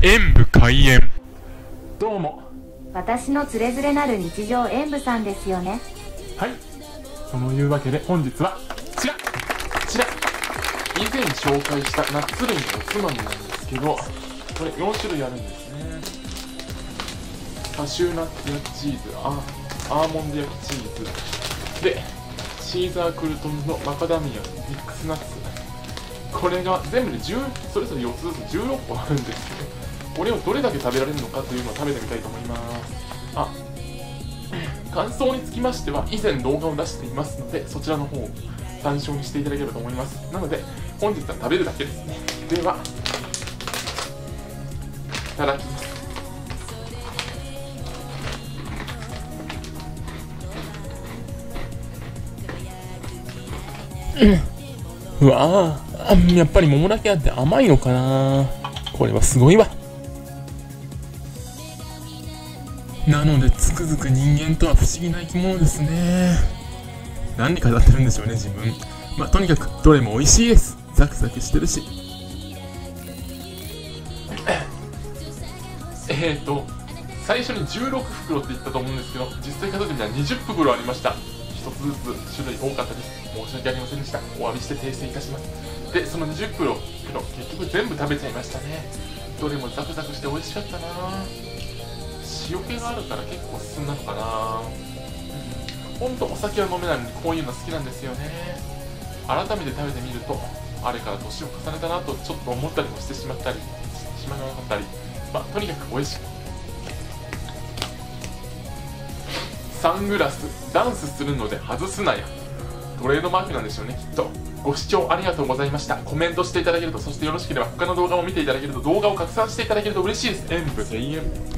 演武開演。どうも。私のつれづれなる日常演舞さんですよね。はい。そのいうわけで本日はこちら。こちら。以前紹介したナッツ類のおつまみなんですけどこれ4種類あるんですね。カシューナッツ焼きチーズあアーモンド焼きチーズ。でシーザークルトンのマカダミアミックスナッツ。これが全部で10それぞれ4つずつ16個あるんですけどこれをどれだけ食べられるのかというのを食べてみたいと思います。あ感想につきましては以前動画を出していますのでそちらの方を参照にしていただければと思います。なので本日は食べるだけですね。ではいただきます。うわあやっぱり桃だけあって甘いのかなこれはすごいわ。なのでつくづく人間とは不思議な生き物ですね。何に語ってるんでしょうね自分。まあとにかくどれも美味しいです。ザクザクしてるし。えっ、と最初に16袋って言ったと思うんですけど実際数えてみたら20袋ありました。1つずつ種類多かったです。申し訳ありませんでした。お詫びして訂正いたします。でその20袋結局全部食べちゃいましたね。どれもザクザクして美味しかったな塩気があるから結構進んだのかな。ほんとお酒は飲めないのにこういうの好きなんですよね。改めて食べてみるとあれから年を重ねたなとちょっと思ったりもしてしまったりしまなかったり。まあとにかく美味しく。サングラスダンスするので外すなや。トレードマークなんでしょうねきっと。ご視聴ありがとうございました。コメントしていただけるとそしてよろしければ他の動画も見ていただけると動画を拡散していただけると嬉しいです。演武。1000円パ